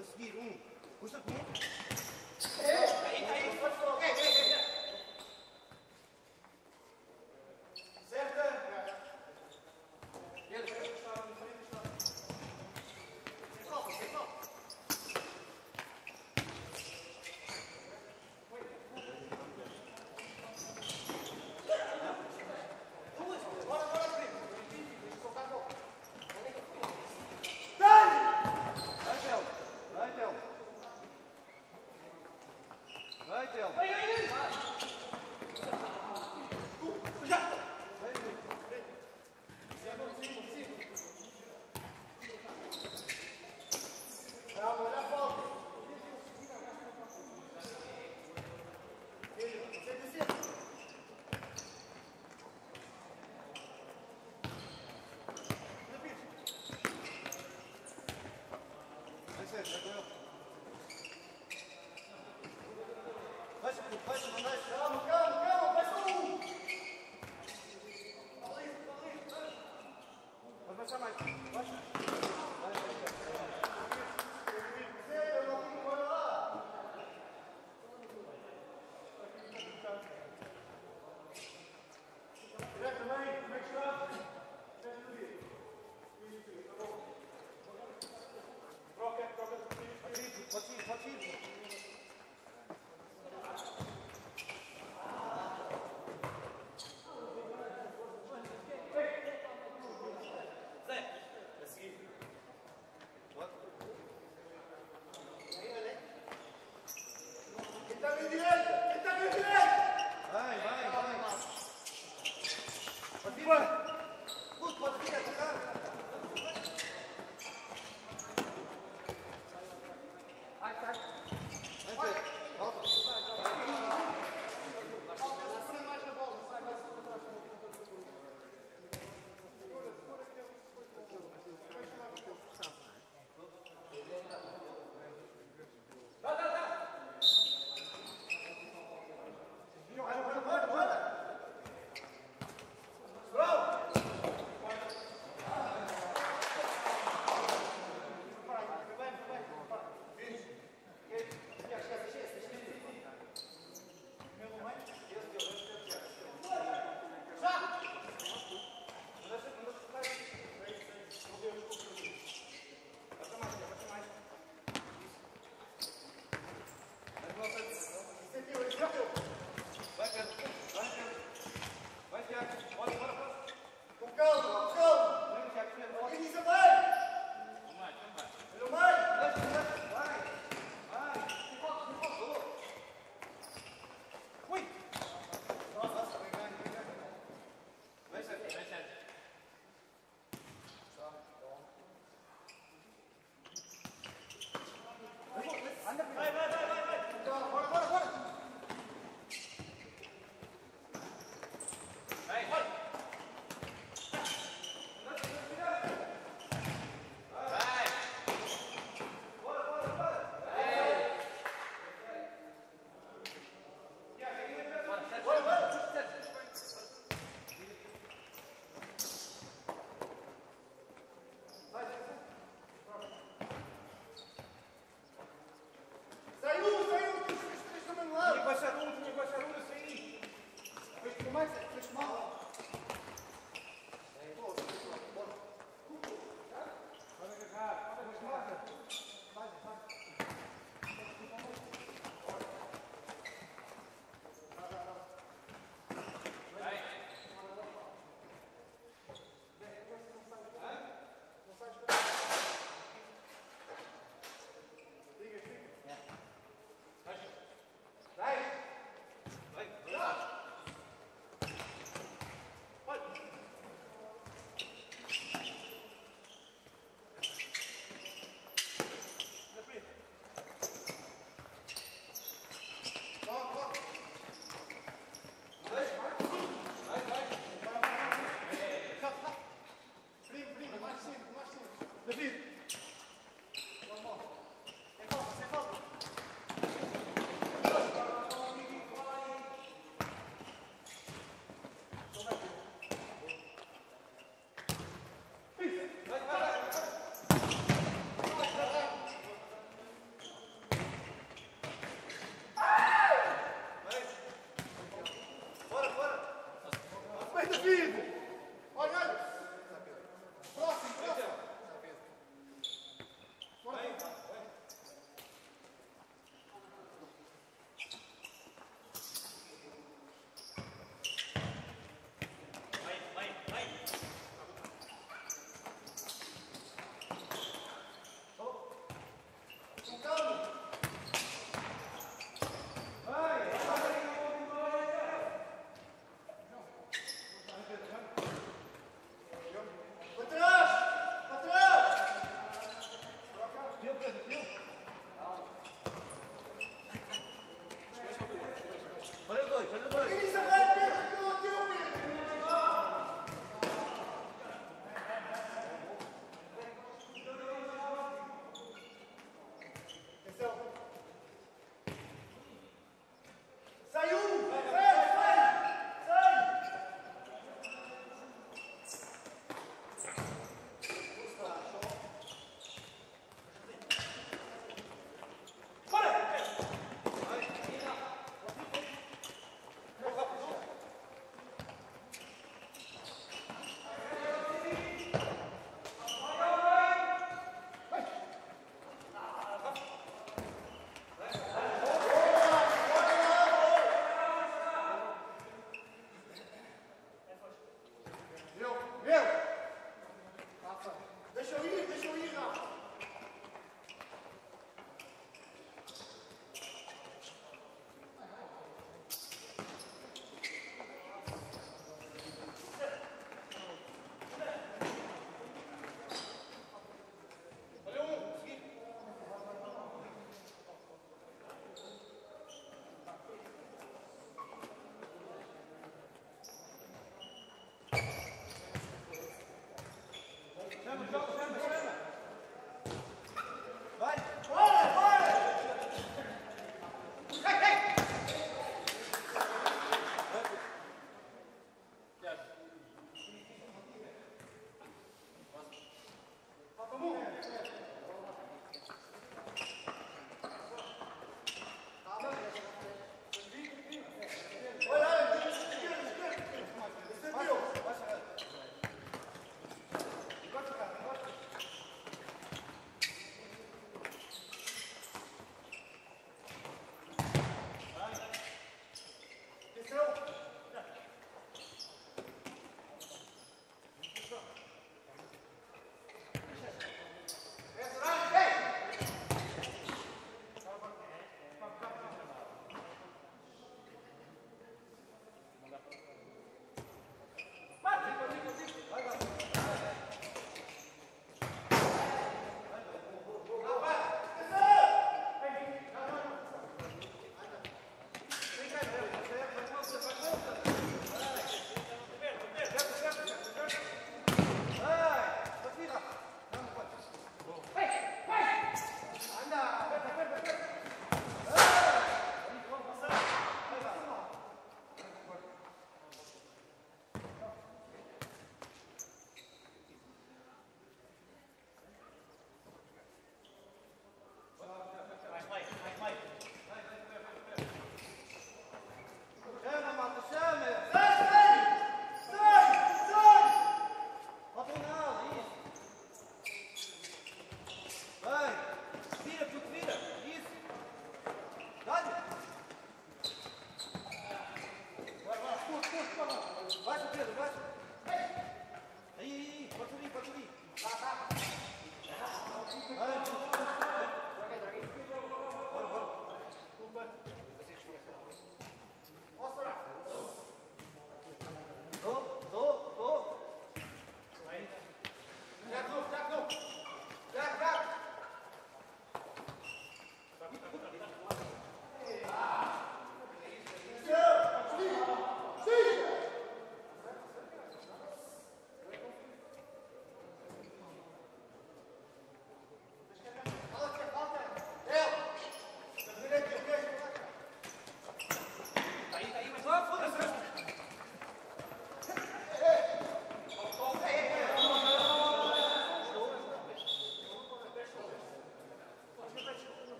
a seguir, um. Custa comigo? Vai, Telmo. Vai, Telmo. Vai, Telmo. Vai, vai. Vai, vai,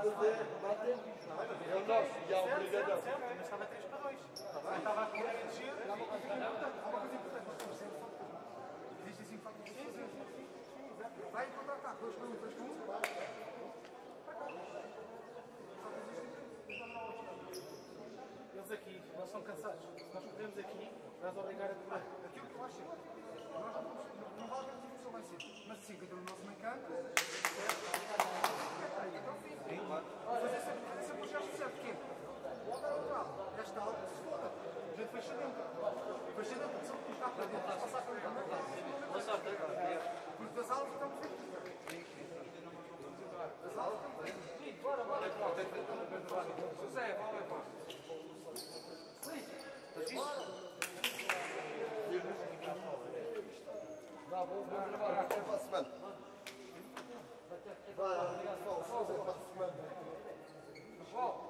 É o nosso, e. Mas estava 3 para 2. Estava a correr a descer. Há uma coisa importante. Existe esse impacto. Sim, sim, sim. sim. Vai em contra-ataque. 2 para 1, 3 para 1. Eles aqui, eles são cansados. Se nós corremos aqui, vais obrigar a correr. Aquilo que eu acho é, não, vamos, não vale a definição vai ser, mas assim, que no nosso meio campo, até o fim. Fazer sempre, fazer sempre o gesto certo, que é, volta ao lateral, esta alta se foda. A gente fecha dentro. Fecha dentro, se ele está para dentro, passar para dentro. Boa sorte. Porque das aulas estamos dentro. Das aulas estamos dentro. Bora, bora. José, vamos lá. Vá, vou vou gravar Vai, forza, forza, forza.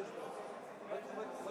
What, what, what?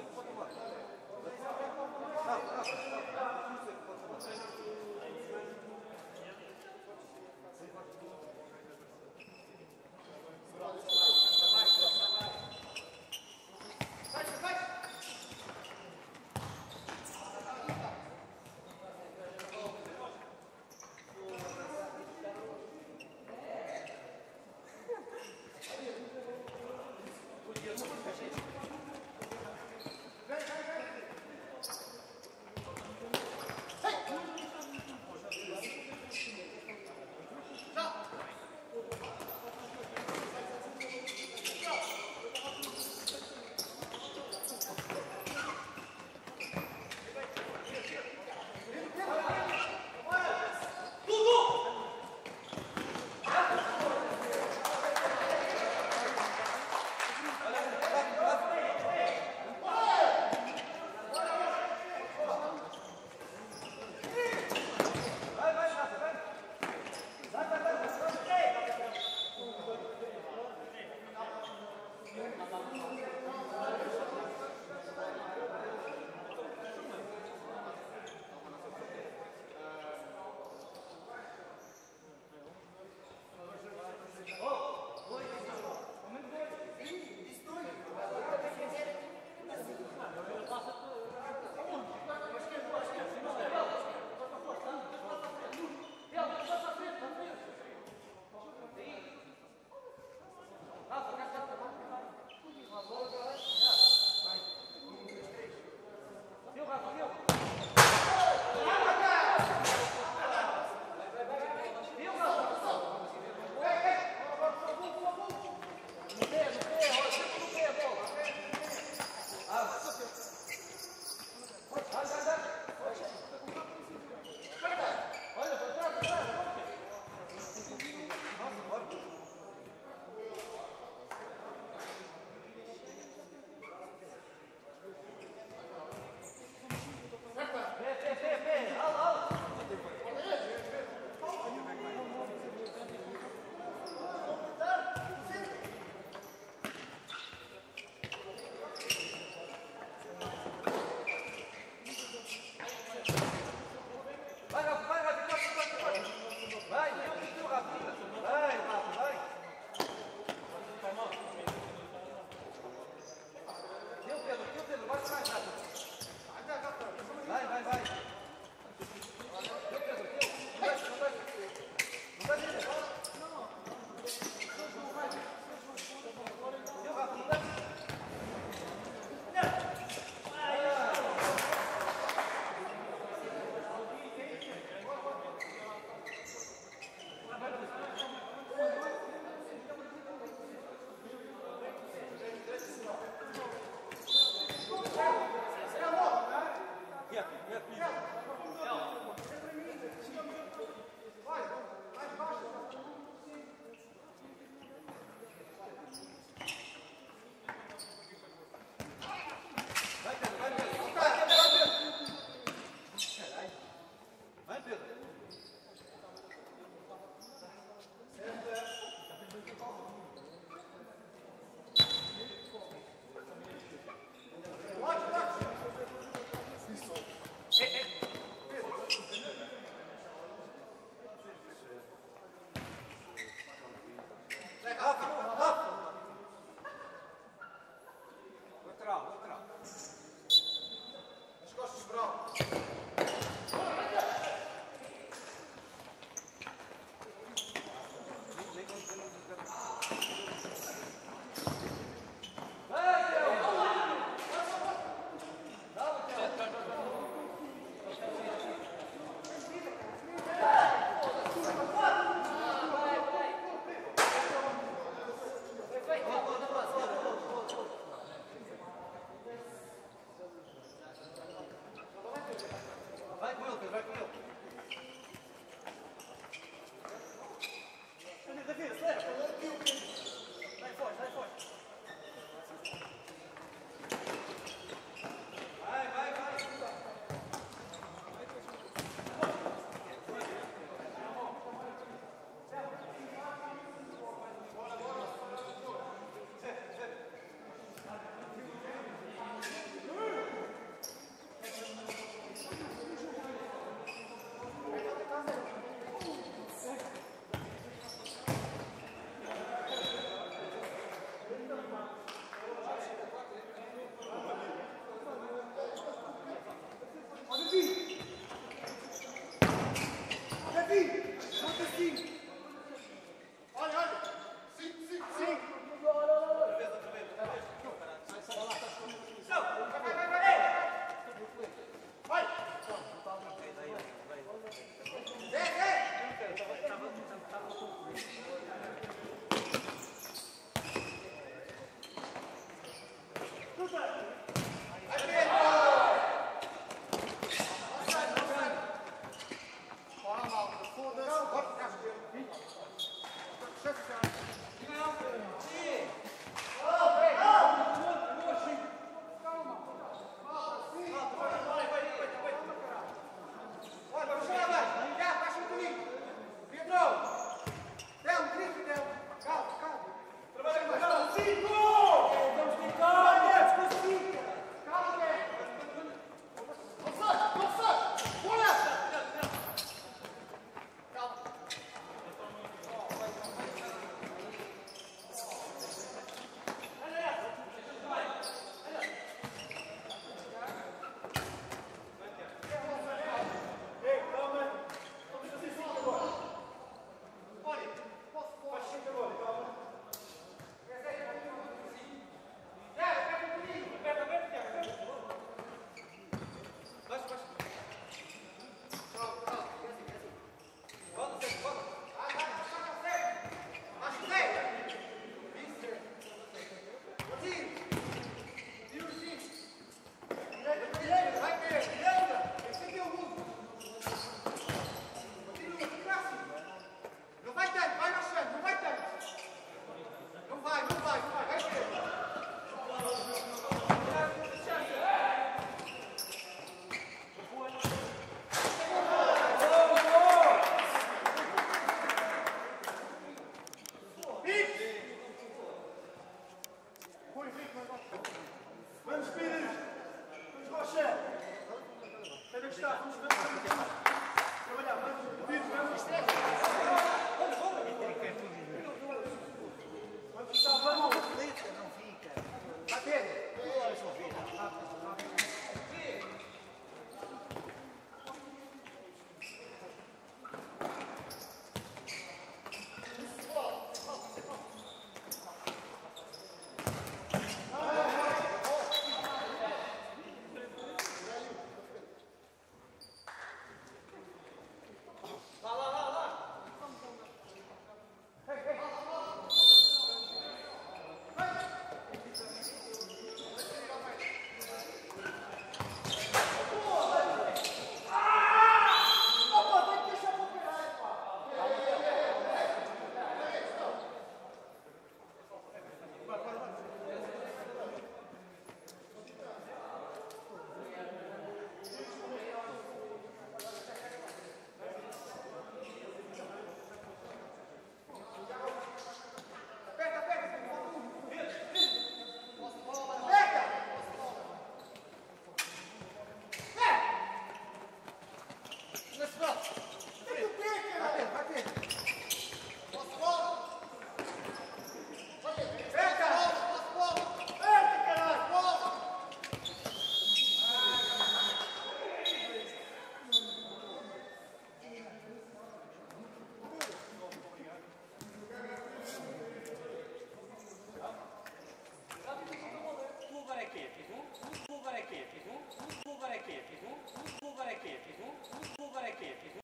otra, otra.